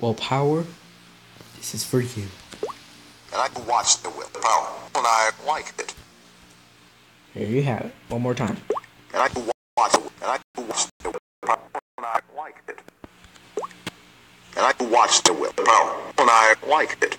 Will Power, this is for you. And I watched the Will Power, and I liked it. Here you have it. One more time. And I watched watched the Will Power, and I liked it. And I watched the Will Power, and I liked it.